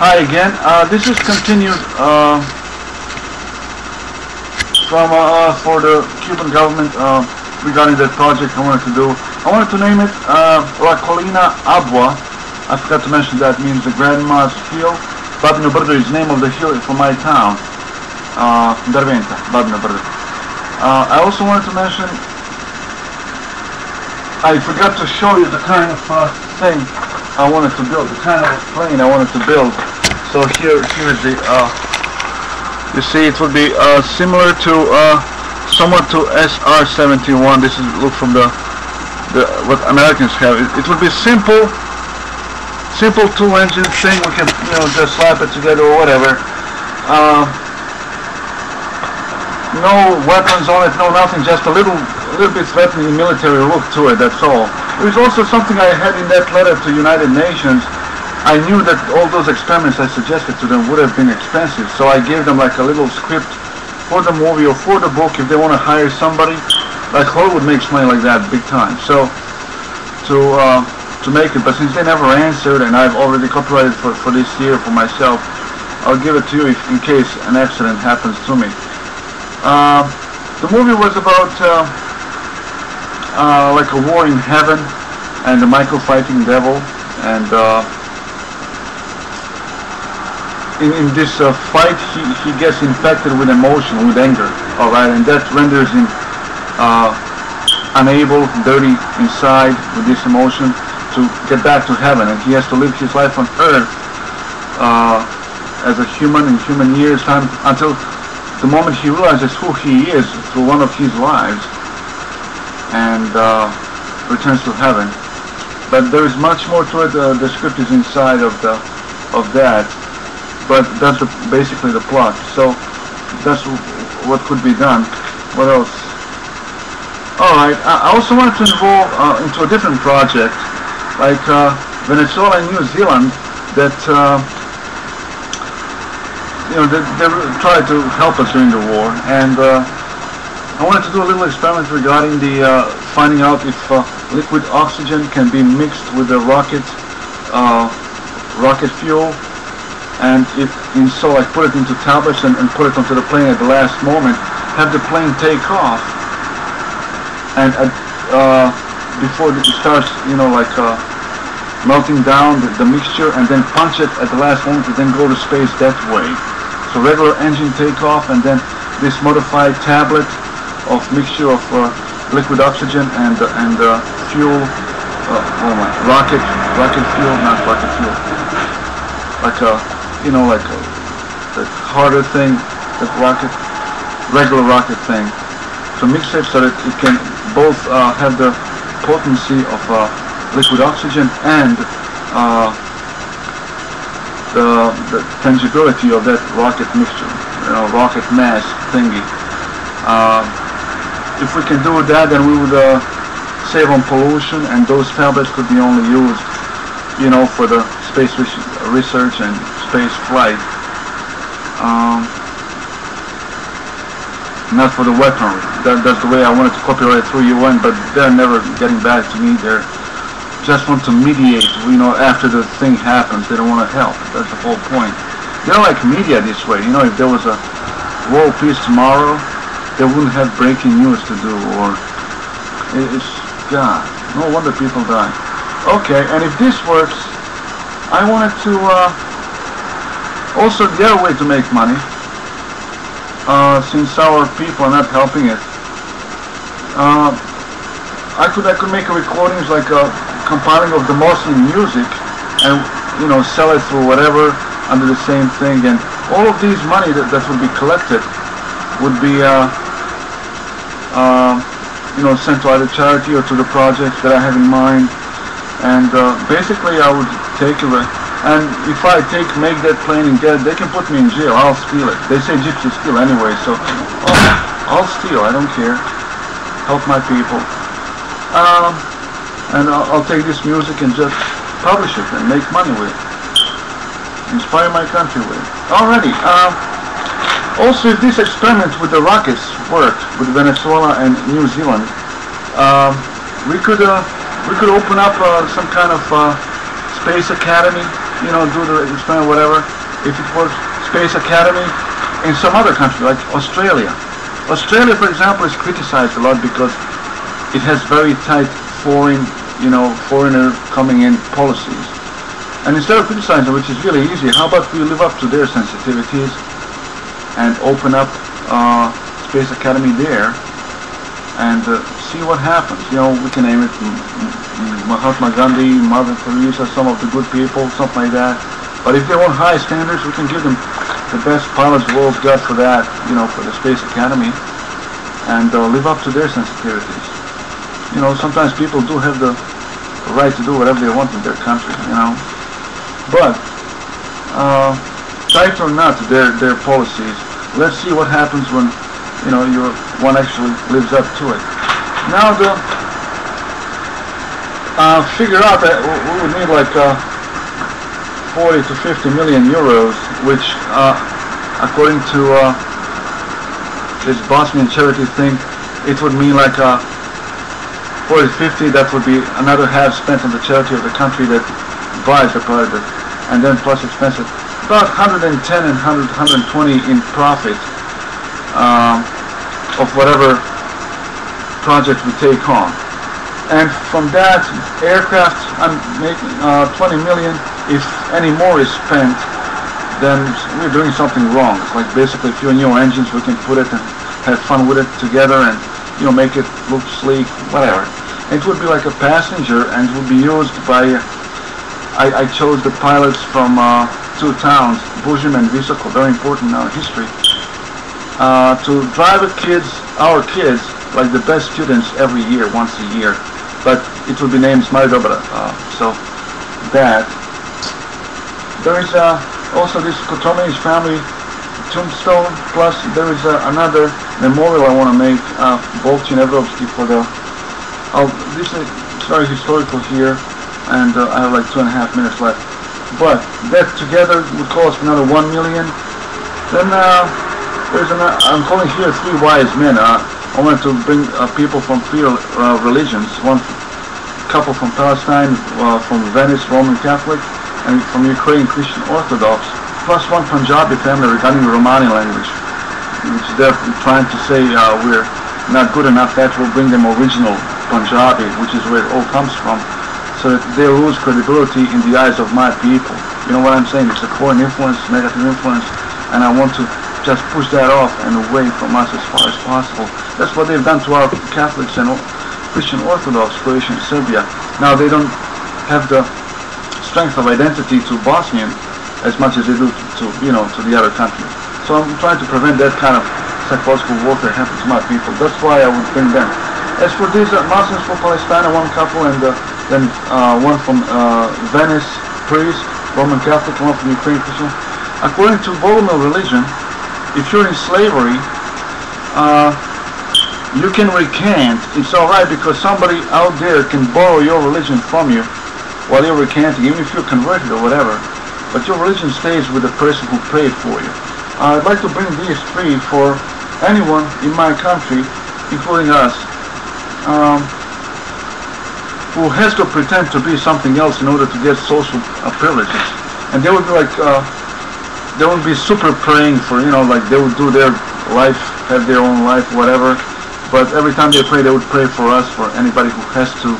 Hi again. Uh, this is continued uh, from uh, for the Cuban government uh, regarding that project I wanted to do. I wanted to name it uh, La Colina Abwa. I forgot to mention that means the Grandma's Hill. Babino Brdo is the name of the hill from my town, uh, Derventa, Babino. Uh, I also wanted to mention I forgot to show you the kind of uh, thing I wanted to build, the kind of plane I wanted to build. So here, here is the, uh, you see it would be uh, similar to, uh, somewhat to SR-71. This is look from the, the what Americans have. It, it would be simple, simple two-engine thing. We can, you know, just slap it together or whatever. Uh, no weapons on it, no nothing, just a little a little bit threatening military look to it, that's all. Was also something I had in that letter to United Nations. I knew that all those experiments I suggested to them would have been expensive, so I gave them like a little script for the movie or for the book if they want to hire somebody. Like Hollywood makes money like that big time. So to uh, to make it, but since they never answered and I've already copyrighted for, for this year for myself, I'll give it to you if, in case an accident happens to me. Uh, the movie was about uh, uh, like a war in heaven and the Michael fighting devil and uh, in, in this uh, fight he, he gets infected with emotion, with anger, alright, and that renders him uh, unable, dirty inside with this emotion to get back to heaven and he has to live his life on earth uh, as a human in human years time until the moment he realizes who he is through one of his lives and uh, returns to heaven. But there is much more to it. Uh, the script is inside of the of that, but that's basically the plot. So that's what could be done. What else? All right. I also wanted to involve uh, into a different project, like uh, Venezuela and New Zealand, that uh, you know they, they tried to help us during the war, and uh, I wanted to do a little experiment regarding the uh, finding out if uh, liquid oxygen can be mixed with the rocket rocket fuel and if so like put it into tablets and, and put it onto the plane at the last moment have the plane take off and uh, before it starts you know like uh, melting down the, the mixture and then punch it at the last moment to then go to space that way. So regular engine takeoff and then this modified tablet of mixture of uh, liquid oxygen and uh, and uh, fuel, uh, oh my, rocket, rocket fuel, not rocket fuel, like a, you know, like a, the harder thing, the rocket, regular rocket thing. So mix it so that it can both uh, have the potency of uh, liquid oxygen and uh, the, the tangibility of that rocket mixture, you know, rocket mass thingy. Uh, if we can do that, then we would uh, save on pollution, and those tablets could be only used, you know, for the space research and space flight. Um, not for the weaponry. That, that's the way I wanted to copyright through UN, but they're never getting back to me. They just want to mediate, you know, after the thing happens. They don't want to help. That's the whole point. They're like media this way. You know, if there was a world peace tomorrow, they wouldn't have breaking news to do, or it's God. No wonder people die. Okay, and if this works, I wanted to uh, also the other way to make money, uh, since our people are not helping it. Uh, I could I could make recordings like a compiling of the Muslim music, and you know sell it through whatever under the same thing, and all of these money that, that would be collected would be uh, uh, you know sent to either charity or to the projects that I have in mind, and uh, basically I would take it. And if I take make that plane and get it, they can put me in jail. I'll steal it. They say gypsies steal anyway, so oh, I'll steal. I don't care. Help my people. Um, and I'll, I'll take this music and just publish it and make money with it. Inspire my country with it. Alrighty. Uh, also, if this experiment with the rockets worked with Venezuela and New Zealand, uh, we could uh, we could open up uh, some kind of uh, space academy you know, do the experiment, whatever. If it was Space Academy in some other country, like Australia. Australia, for example, is criticized a lot because it has very tight foreign, you know, foreigner coming in policies. And instead of criticizing, which is really easy, how about we live up to their sensitivities and open up uh, Space Academy there and uh, see what happens. You know, we can name it Mahatma Gandhi, Mother Teresa, some of the good people, something like that. But if they want high standards, we can give them the best pilots the world's got for that, you know, for the Space Academy, and uh, live up to their sensitivities. You know, sometimes people do have the right to do whatever they want in their country, you know. But, uh, tight or not their, their policies, let's see what happens when, you know, your one actually lives up to it. Now the, uh, figure out that we would need like, uh, 40 to 50 million euros, which, uh, according to uh, this Bosnian charity thing, it would mean like uh, 40 50, that would be another half spent on the charity of the country that buys the product, and then plus expenses. About 110 and 100, 120 in profit um, of whatever project we take on. And from that aircraft, I'm making uh, 20 million if any more is spent, then we're doing something wrong. It's like basically a few new engines, we can put it and have fun with it together and, you know, make it look sleek, whatever. It would be like a passenger and would be used by, I, I chose the pilots from uh, two towns, Buzim and Visoko, very important in our history, uh, to drive kids, our kids, like the best students every year, once a year. But it will be named Smaridobra. Uh, so that there is uh, also this Kotome's family tombstone, plus there is uh, another memorial I want to make, uh, Evrovsky for the, oh, this is very historical here, and uh, I have like two and a half minutes left. But that together would cost another one million. Then uh, there's an, I'm calling here three wise men. Uh, I want to bring uh, people from three uh, religions, one couple from Palestine, uh, from Venice, Roman Catholic, and from Ukraine Christian Orthodox, plus one Punjabi family regarding the Romani language, which they're trying to say uh, we're not good enough, that will bring them original Punjabi, which is where it all comes from, so that they lose credibility in the eyes of my people. You know what I'm saying? It's a foreign influence, negative influence, and I want to just push that off and away from us as far as possible. That's what they've done to our Catholics and Christian Orthodox Croatia and Serbia. Now they don't have the strength of identity to Bosnian as much as they do to, you know, to the other countries. So I'm trying to prevent that kind of psychological warfare happening to my people. That's why I would bring them. As for these uh, Muslims from Palestine, one couple, and uh, then uh, one from uh, Venice, priest, Roman Catholic, one from Ukraine, Christian. According to Bogomil religion, if you're in slavery, uh, you can recant. It's all right because somebody out there can borrow your religion from you while you're recanting, even if you're converted or whatever, but your religion stays with the person who paid for you. Uh, I'd like to bring these three for anyone in my country, including us, um, who has to pretend to be something else in order to get social privileges. And they would be like, uh, they would be super praying for, you know, like they would do their life, have their own life, whatever. But every time they pray, they would pray for us, for anybody who has to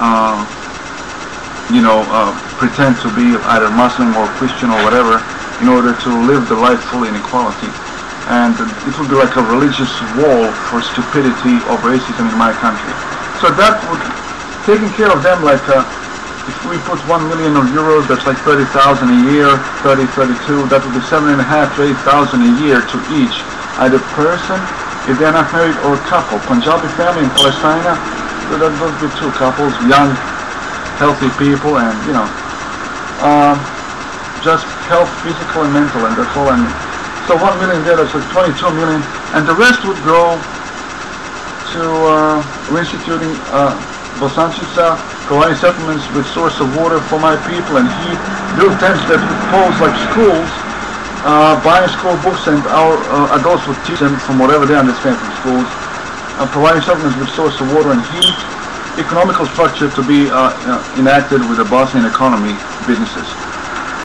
uh, you know, uh, pretend to be either Muslim or Christian or whatever in order to live the life fully in equality. And it would be like a religious wall for stupidity of racism in my country. So that would, taking care of them like, if we put one million of euros, that's like 30,000 a year, 30, 32, that would be seven and a half to 8,000 a year to each, either person, if they're not married, or a couple. Punjabi family in Palestine, that would be two couples, young healthy people and, you know, um, just health, physical and mental, and that's all mean. So 1 million there, that's like 22 million, and the rest would go to uh, reinstituting uh, Bosančica, providing settlements with source of water for my people and he build tents that would pose like schools, uh, buying school books and our uh, adults would teach them from whatever they understand from schools, uh, providing settlements with source of water and heat, economical structure to be uh, uh, enacted with the Bosnian economy businesses.